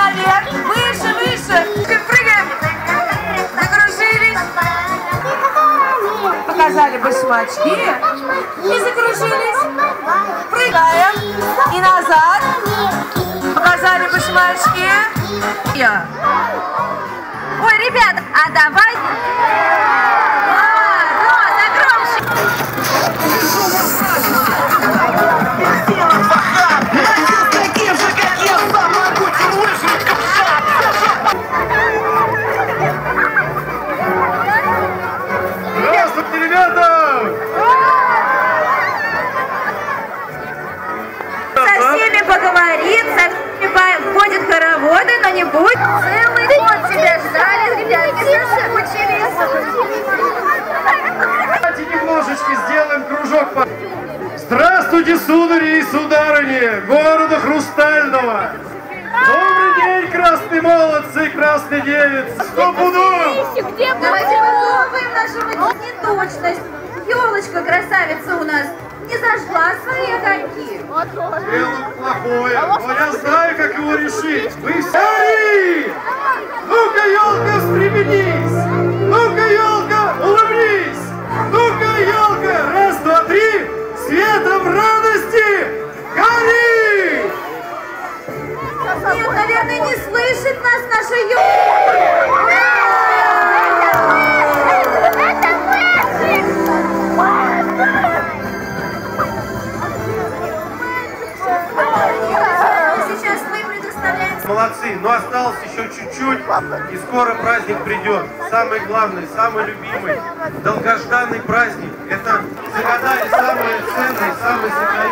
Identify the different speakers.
Speaker 1: наверх, выше, выше. Прыгаем. Закружились. Показали башмачки и закружились. Прыгаем и назад. Показали башмачки. Я. Ой, ребят, а давай... ходят хороводы, но не будет. Целый год тебя ждали, ребятки, соскучились.
Speaker 2: Давайте немножечко сделаем кружок. по- Здравствуйте, судари и сударыни города Хрустального! Добрый день, красные молодцы и красные девицы! Что буду?
Speaker 1: Давайте попробуем нашу неточность. Елочка красавица у нас не зажгла свои огоньки.
Speaker 2: Плохое, но я знаю, как его решить. Вы все! Ну-ка, елка, встрепенись! Ну-ка, елка, улыбнись! Ну-ка, елка, раз, два, три, светом радости гори!
Speaker 1: Нет, наверное, не слышит нас наша елка.
Speaker 2: Молодцы, но осталось еще чуть-чуть, и скоро праздник придет. Самый главный, самый любимый, долгожданный праздник. Это загадали самые ценные, самые сокровенные